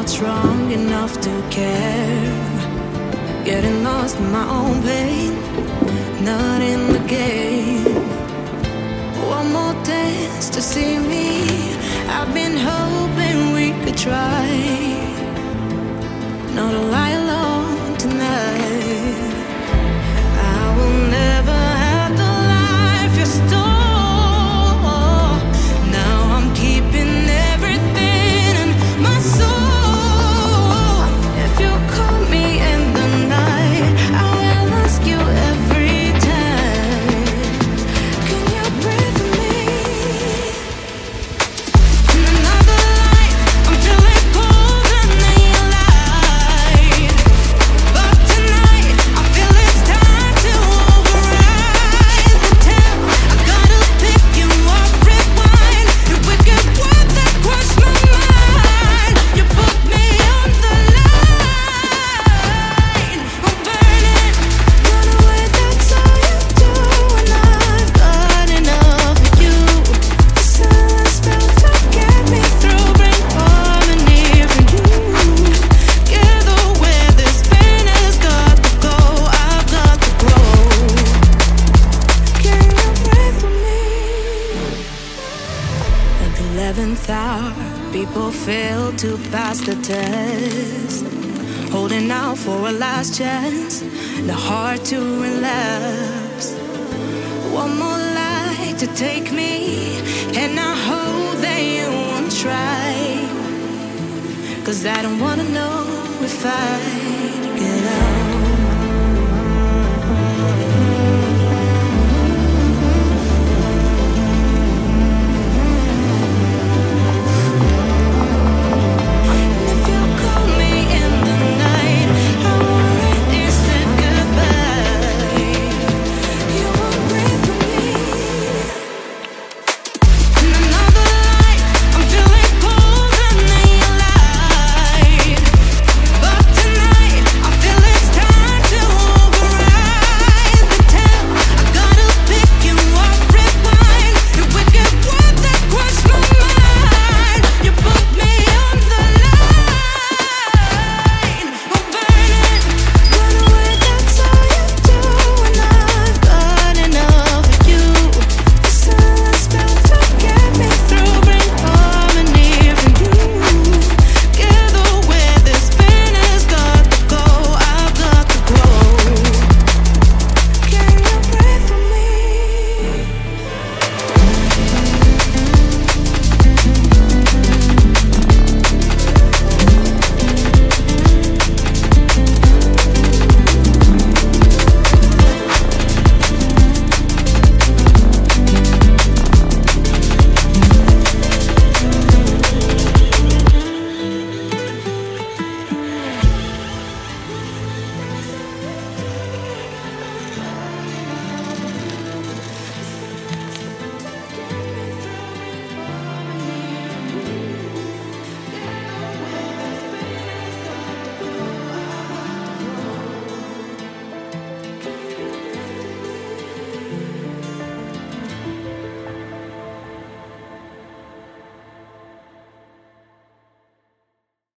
not strong enough to care. Getting lost in my own pain, not in the game. One more dance to see me. I've been hoping we could try. Not alone Eleventh hour, people fail to pass the test. Holding out for a last chance, the heart to relapse. One more light to take me, and I hope you won't try. Cause I don't wanna know if I